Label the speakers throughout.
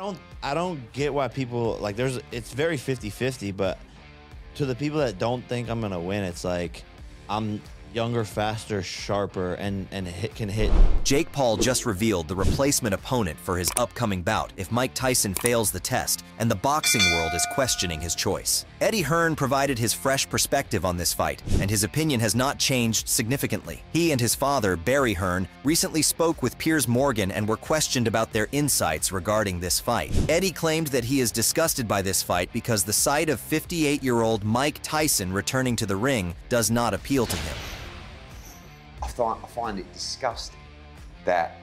Speaker 1: I don't I don't get why people like there's it's very 50-50, but to the people that don't think I'm gonna win, it's like I'm younger, faster, sharper, and and hit, can hit.
Speaker 2: Jake Paul just revealed the replacement opponent for his upcoming bout if Mike Tyson fails the test, and the boxing world is questioning his choice. Eddie Hearn provided his fresh perspective on this fight, and his opinion has not changed significantly. He and his father, Barry Hearn, recently spoke with Piers Morgan and were questioned about their insights regarding this fight. Eddie claimed that he is disgusted by this fight because the sight of 58-year-old Mike Tyson returning to the ring does not appeal to him.
Speaker 3: I find, I find it disgusting that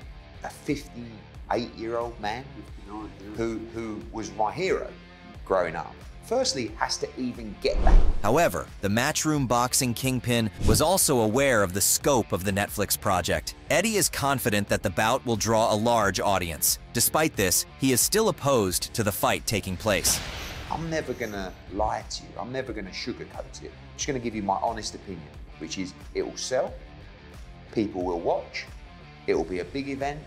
Speaker 3: a 58 year old man who, who was my hero growing up, firstly, has to even get that.
Speaker 2: However, the Matchroom Boxing Kingpin was also aware of the scope of the Netflix project. Eddie is confident that the bout will draw a large audience. Despite this, he is still opposed to the fight taking place.
Speaker 3: I'm never gonna lie to you. I'm never gonna sugarcoat it. I'm just gonna give you my honest opinion, which is it will sell, people will watch, it will be a big event.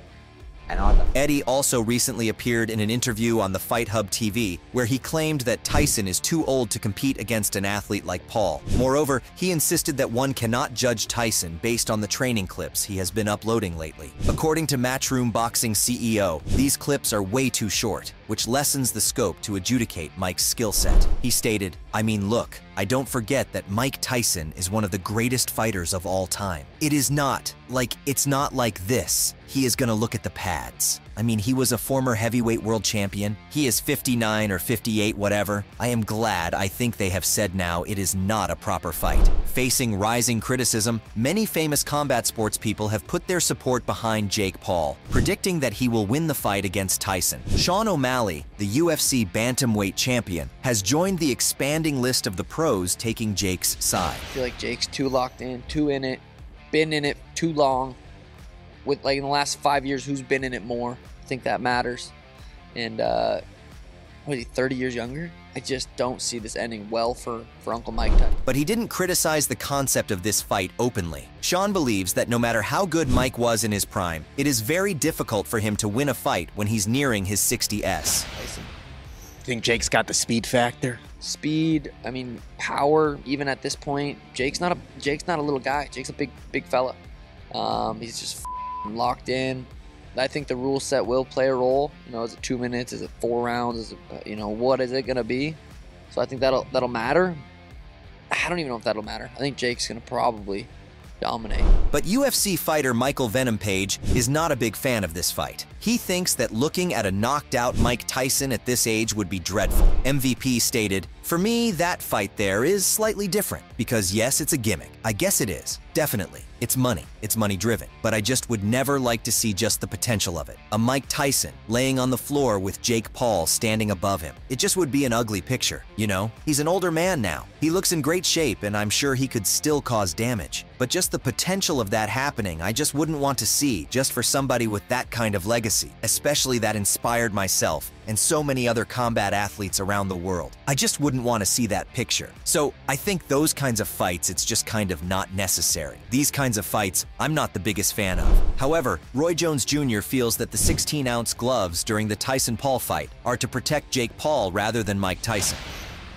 Speaker 2: Eddie also recently appeared in an interview on the Fight Hub TV where he claimed that Tyson is too old to compete against an athlete like Paul. Moreover, he insisted that one cannot judge Tyson based on the training clips he has been uploading lately. According to Matchroom Boxing CEO, these clips are way too short, which lessens the scope to adjudicate Mike's skill set. He stated, I mean, look, I don't forget that Mike Tyson is one of the greatest fighters of all time. It is not, like, it's not like this. He is gonna look at the pads. I mean, he was a former heavyweight world champion. He is 59 or 58, whatever. I am glad I think they have said now it is not a proper fight. Facing rising criticism, many famous combat sports people have put their support behind Jake Paul, predicting that he will win the fight against Tyson. Sean O'Malley, the UFC bantamweight champion, has joined the expanding list of the pros taking Jake's side.
Speaker 4: I feel like Jake's too locked in, too in it, been in it too long. With like in the last five years, who's been in it more? I think that matters. And uh, what is he, 30 years younger? I just don't see this ending well for, for Uncle Mike Tyson.
Speaker 2: But he didn't criticize the concept of this fight openly. Sean believes that no matter how good Mike was in his prime, it is very difficult for him to win a fight when he's nearing his 60S.
Speaker 4: Tyson.
Speaker 5: Think Jake's got the speed factor?
Speaker 4: Speed, I mean, power. Even at this point, Jake's not a Jake's not a little guy. Jake's a big big fella. Um, he's just locked in. I think the rule set will play a role. You know, is it two minutes? Is it four rounds? Is it, you know, what is it gonna be? So I think that'll that'll matter. I don't even know if that'll matter. I think Jake's gonna probably dominate.
Speaker 2: But UFC fighter Michael Venom Page is not a big fan of this fight. He thinks that looking at a knocked out Mike Tyson at this age would be dreadful. MVP stated, For me, that fight there is slightly different, because yes, it's a gimmick. I guess it is. Definitely. It's money. It's money driven. But I just would never like to see just the potential of it. A Mike Tyson laying on the floor with Jake Paul standing above him. It just would be an ugly picture, you know? He's an older man now. He looks in great shape and I'm sure he could still cause damage. But just the potential of that happening, I just wouldn't want to see just for somebody with that kind of legacy, especially that inspired myself and so many other combat athletes around the world. I just wouldn't want to see that picture. So I think those kinds of fights, it's just kind of not necessary. These kinds of fights, I'm not the biggest fan of. However, Roy Jones Jr. feels that the 16 ounce gloves during the Tyson Paul fight are to protect Jake Paul rather than Mike Tyson.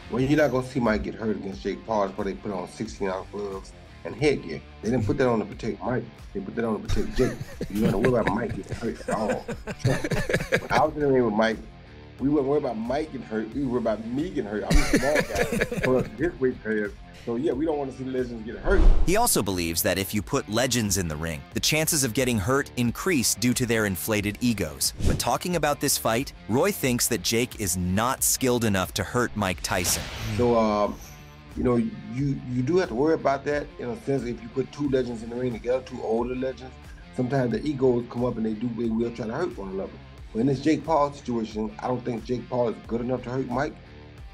Speaker 6: Well, you're not gonna see Mike get hurt against Jake Paul, but they put on 16 ounce gloves and headgear. They didn't put that on to protect Mike. They put that on to protect Jake. You don't worry about Mike getting hurt at all. I was in the ring with Mike, we weren't worried about Mike getting hurt. We were about me getting hurt. I'm a small guy, plus this weight class. So yeah, we don't want to see legends get hurt.
Speaker 2: He also believes that if you put legends in the ring, the chances of getting hurt increase due to their inflated egos. But talking about this fight, Roy thinks that Jake is not skilled enough to hurt Mike Tyson.
Speaker 6: So um, you know, you you do have to worry about that in a sense. If you put two legends in the ring together, two older legends, sometimes the egos come up and they do they will try to hurt one another. But in this Jake Paul situation, I don't think Jake Paul is good enough to hurt Mike.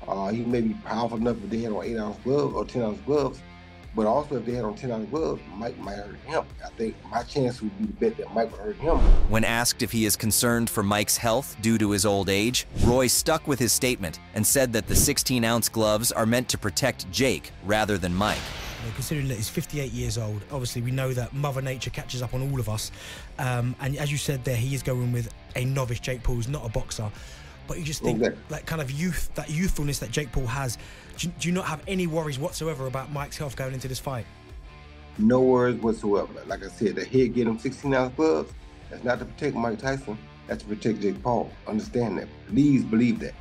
Speaker 6: Uh, he may be powerful enough if they had on eight ounce gloves or ten ounce gloves, but also if they had on ten ounce gloves, Mike might hurt him. I think my chance would be to bet that Mike would hurt him.
Speaker 2: When asked if he is concerned for Mike's health due to his old age, Roy stuck with his statement and said that the 16 ounce gloves are meant to protect Jake rather than Mike.
Speaker 7: You know, considering that he's 58 years old, obviously we know that Mother Nature catches up on all of us. Um, and as you said there, he is going with a novice Jake Paul, who's not a boxer. but you just think
Speaker 6: Okay.
Speaker 7: like kind of youth, that youthfulness that Jake Paul has. Do, you- do you not have any worries whatsoever about Mike's health going into this fight?
Speaker 6: No worries whatsoever. Like I said, the head get him 16 ounce gloves. That's not to protect Mike Tyson. That's to protect Jake Paul. Understand that. Please believe that.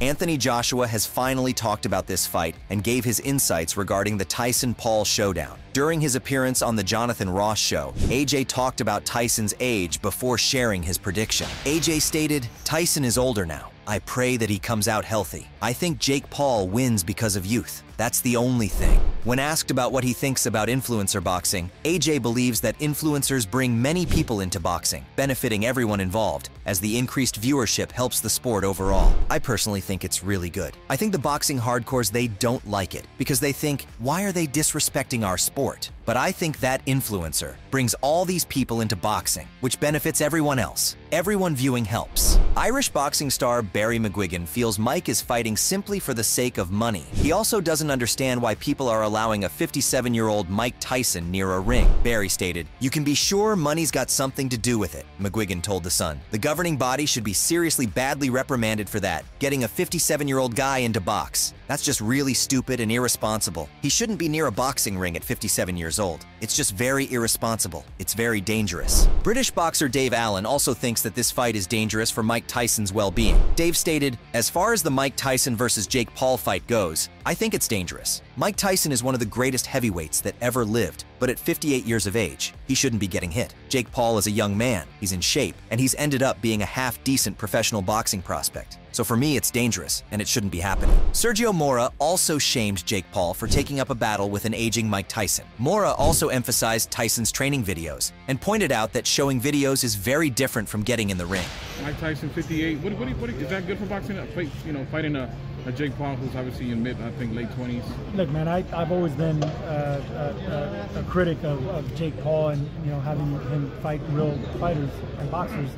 Speaker 2: Anthony Joshua has finally talked about this fight and gave his insights regarding the Tyson Paul showdown. During his appearance on the Jonathan Ross show, AJ talked about Tyson's age before sharing his prediction. AJ stated, Tyson is older now. I pray that he comes out healthy. I think Jake Paul wins because of youth. That's the only thing. When asked about what he thinks about influencer boxing, AJ believes that influencers bring many people into boxing, benefiting everyone involved, as the increased viewership helps the sport overall. I personally think it's really good. I think the boxing hardcores, they don't like it because they think, why are they disrespecting our sport? But I think that influencer brings all these people into boxing, which benefits everyone else. Everyone viewing helps. Irish boxing star Barry McGuigan feels Mike is fighting simply for the sake of money. He also doesn't understand why people are allowing a 57 year old Mike Tyson near a ring. Barry stated, You can be sure money's got something to do with it, McGuigan told The Sun. The governing body should be seriously badly reprimanded for that, getting a 57 year old guy into box. That's just really stupid and irresponsible. He shouldn't be near a boxing ring at 57 years old. It's just very irresponsible. It's very dangerous. British boxer Dave Allen also thinks that this fight is dangerous for Mike Tyson's well being. Dave stated, As far as the Mike Tyson versus Jake Paul fight goes, I think it's dangerous. Mike Tyson is one of the greatest heavyweights that ever lived, but at 58 years of age, he shouldn't be getting hit. Jake Paul is a young man, he's in shape, and he's ended up being a half decent professional boxing prospect. So for me, it's dangerous, and it shouldn't be happening. Sergio Mora also shamed Jake Paul for taking up a battle with an aging Mike Tyson. Mora also emphasized Tyson's training videos and pointed out that showing videos is very different from getting in the ring.
Speaker 8: Mike Tyson, 58. What, what, what, is that good for boxing? Uh, Fight, you know, fighting a, a Jake Paul who's obviously in mid, I think, late 20s.
Speaker 9: Look, man, I, I've always been uh, a, a, a critic of, of Jake Paul and you know having him fight real fighters and boxers.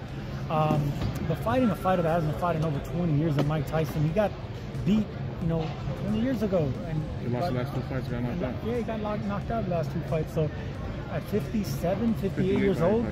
Speaker 9: Um, but fighting a fighter that hasn't fought in over 20 years, and Mike Tyson, he got beat, you know, 20 years ago, and
Speaker 8: He lost the last two fights, got knocked out.
Speaker 9: yeah, he got knocked, knocked out the last two fights. So at 57, 58
Speaker 8: 58,
Speaker 9: years old,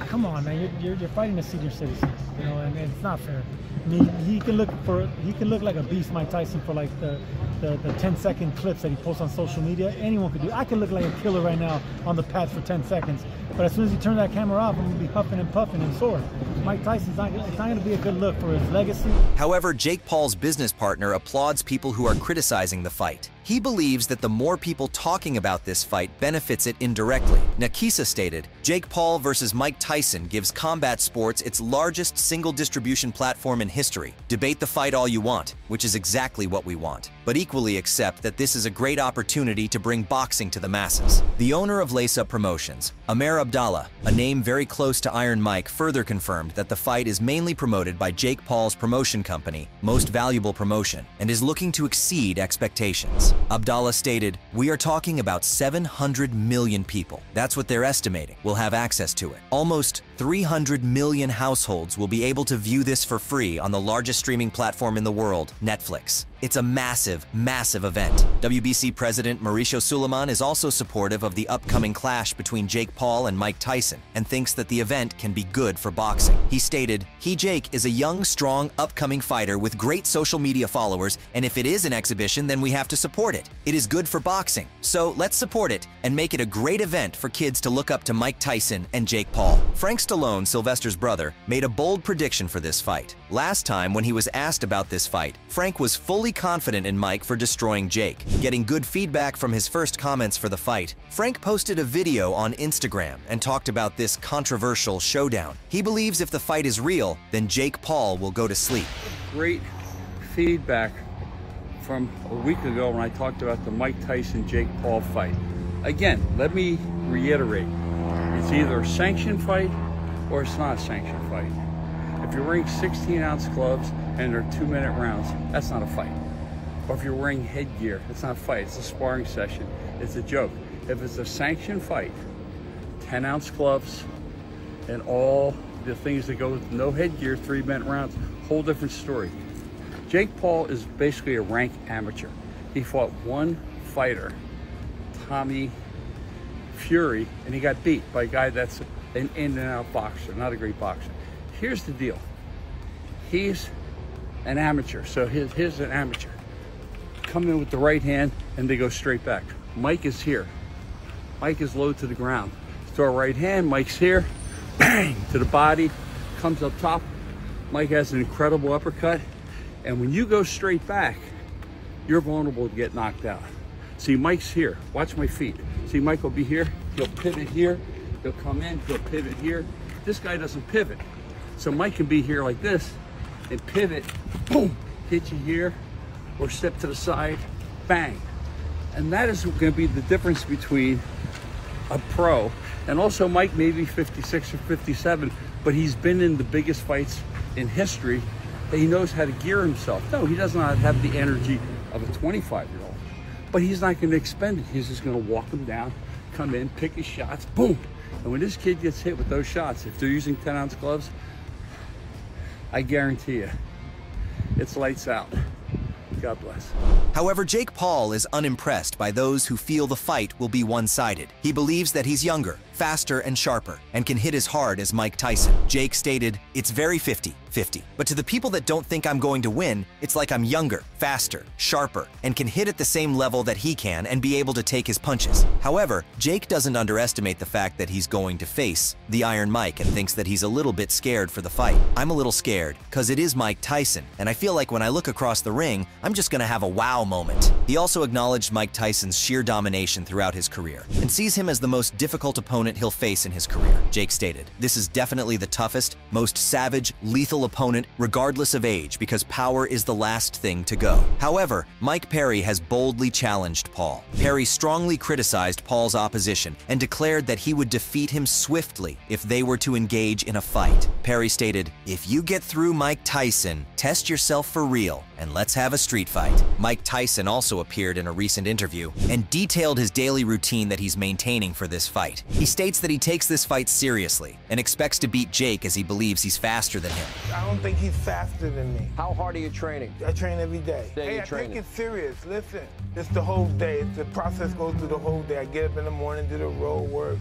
Speaker 9: come on, man, you're, you're, you're fighting a senior citizen, you know, and it's not fair. I mean, he can look for he can look like a beast, Mike Tyson, for like the, the, the 10 second clips that he posts on social media. Anyone could do. I could look like a killer right now on the pads for 10 seconds, but as soon as you turn that camera off, I'm gonna be huffing and puffing and sore. Mike Tyson's not. It's not gonna be a good look for his legacy.
Speaker 2: However, Jake Paul's business partner applauds people who are criticizing the fight. He believes that the more people talking about this fight benefits it indirectly. Nakisa stated, Jake Paul versus Mike Tyson gives combat sports its largest single distribution platform in history. Debate the fight all you want, which is exactly what we want, but equally accept that this is a great opportunity to bring boxing to the masses. The owner of Lace Up Promotions, Amer Abdallah, a name very close to Iron Mike, further confirmed that the fight is mainly promoted by Jake Paul's promotion company, Most Valuable Promotion, and is looking to exceed expectations. Abdallah stated, We are talking about 700 million people. That's what they're estimating will have access to it. Almost 300 million households will be able to view this for free on the largest streaming platform in the world, Netflix. It's a massive, massive event. WBC President Mauricio Sulaiman is also supportive of the upcoming clash between Jake Paul and Mike Tyson and thinks that the event can be good for boxing. He stated, He Jake is a young, strong, upcoming fighter with great social media followers, and if it is an exhibition, then we have to support it. It is good for boxing. So let's support it and make it a great event for kids to look up to Mike Tyson and Jake Paul. Frank Stallone, Sylvester's brother, made a bold prediction for this fight. Last time, when he was asked about this fight, Frank was fully confident in Mike for destroying Jake. Getting good feedback from his first comments for the fight, Frank posted a video on Instagram and talked about this controversial showdown. He believes if the fight is real, then Jake Paul will go to sleep.
Speaker 10: great feedback from a week ago when I talked about the Mike Tyson Jake Paul fight. Again, let me reiterate it's either a sanctioned fight or it's not a sanctioned fight. If you're wearing 16 ounce gloves and they're two minute rounds, that's not a fight. Or if you're wearing headgear, it's not a fight, it's a sparring session, it's a joke. If it's a sanctioned fight, 10 ounce gloves, and all the things that go with no headgear, three minute rounds, whole different story. Jake Paul is basically a rank amateur. He fought one fighter, Tommy Fury, and he got beat by a guy that's an in and out boxer, not a great boxer. Here's the deal. He's an amateur. So here's, here's an amateur. Come in with the right hand and they go straight back. Mike is here. Mike is low to the ground. Throw a right hand, Mike's here. Bang to the body, comes up top. Mike has an incredible uppercut. And when you go straight back, you're vulnerable to get knocked out. See, Mike's here. Watch my feet. See, Mike will be here. He'll pivot here. He'll come in. He'll pivot here. This guy doesn't pivot. So Mike can be here like this and pivot. Boom. Hit you here or step to the side. Bang. And that is going to be the difference between a pro and also Mike maybe 56 or 57, but he's been in the biggest fights in history he knows how to gear himself. No, he does not have the energy of a 25 year old, but he's not going to expend it. He's just going to walk him down, come in, pick his shots, boom. And when this kid gets hit with those shots, if they're using 10 ounce gloves, I guarantee you, it's lights out. God bless.
Speaker 2: However, Jake Paul is unimpressed by those who feel the fight will be one-sided. He believes that he's younger, faster, and sharper, and can hit as hard as Mike Tyson. Jake stated, It's very 50 50. But to the people that don't think I'm going to win, it's like I'm younger, faster, sharper, and can hit at the same level that he can and be able to take his punches. However, Jake doesn't underestimate the fact that he's going to face the Iron Mike and thinks that he's a little bit scared for the fight. I'm a little scared, because it is Mike Tyson, and I feel like when I look across the ring, I'm just gonna have a wow moment. He also acknowledged Mike Tyson's sheer domination throughout his career, and sees him as the most difficult opponent he'll face in his career. Jake stated, This is definitely the toughest, most savage, lethal opponent regardless of age because power is the last thing to go. However, Mike Perry has boldly challenged Paul. Perry strongly criticized Paul's opposition and declared that he would defeat him swiftly if they were to engage in a fight. Perry stated, If you get through Mike Tyson, test yourself for real and let's have a street fight. Mike Tyson also appeared in a recent interview and detailed his daily routine that he's maintaining for this fight. He states that he takes this fight seriously and expects to beat Jake as he believes he's faster than him.
Speaker 11: I don't think he's faster than me.
Speaker 12: How hard are you training?
Speaker 11: I train every day.
Speaker 12: Day
Speaker 11: hey, I
Speaker 12: training.
Speaker 11: take it serious. Listen, it's the whole day. It's the process goes through the whole day. I get up in the morning, do the road work.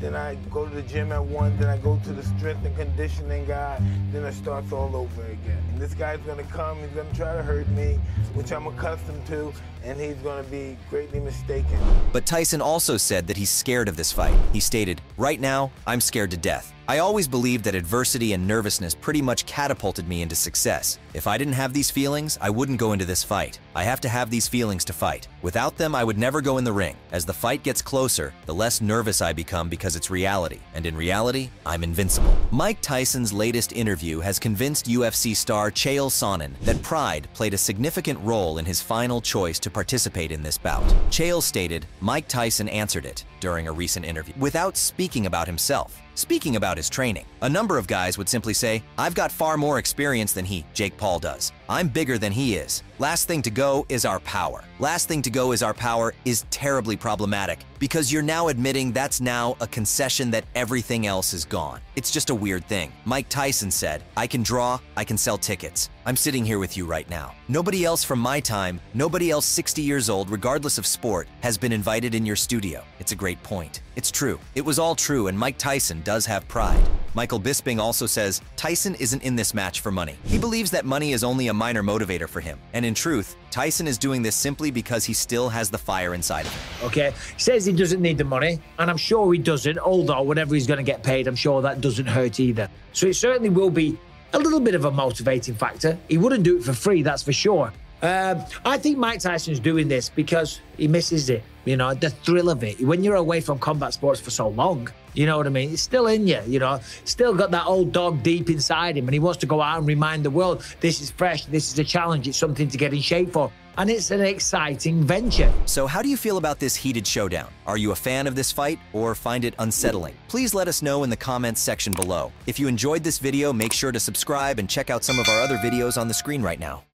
Speaker 11: Then I go to the gym at one. Then I go to the strength and conditioning guy. Then it starts all over again. This guy's gonna come. He's gonna try to hurt me, which I'm accustomed to, and he's gonna be greatly mistaken.
Speaker 2: But Tyson also said that he's scared of this fight. He stated, Right now, I'm scared to death. I always believed that adversity and nervousness pretty much catapulted me into success. If I didn't have these feelings, I wouldn't go into this fight. I have to have these feelings to fight. Without them, I would never go in the ring. As the fight gets closer, the less nervous I become because it's reality. And in reality, I'm invincible. Mike Tyson's latest interview has convinced UFC star Chael Sonnen that pride played a significant role in his final choice to participate in this bout. Chael stated Mike Tyson answered it during a recent interview without speaking about himself. Speaking about his training, a number of guys would simply say, I've got far more experience than he, Jake Paul, does. I'm bigger than he is. Last thing to go is our power. Last thing to go is our power is terribly problematic because you're now admitting that's now a concession that everything else is gone. It's just a weird thing. Mike Tyson said, I can draw, I can sell tickets. I'm sitting here with you right now. Nobody else from my time, nobody else 60 years old, regardless of sport, has been invited in your studio. It's a great point. It's true. It was all true, and Mike Tyson does have pride. Michael Bisping also says Tyson isn't in this match for money. He believes that money is only a minor motivator for him. And in truth, Tyson is doing this simply because he still has the fire inside of him.
Speaker 13: Okay, says he doesn't need the money, and I'm sure he doesn't. Although whatever he's going to get paid, I'm sure that doesn't hurt either. So it certainly will be a little bit of a motivating factor. He wouldn't do it for free, that's for sure. Um, I think Mike Tyson's doing this because he misses it. You know, the thrill of it. When you're away from combat sports for so long, you know what I mean? It's still in you, you know, still got that old dog deep inside him, and he wants to go out and remind the world this is fresh, this is a challenge, it's something to get in shape for. And it's an exciting venture.
Speaker 2: So, how do you feel about this heated showdown? Are you a fan of this fight or find it unsettling? Please let us know in the comments section below. If you enjoyed this video, make sure to subscribe and check out some of our other videos on the screen right now.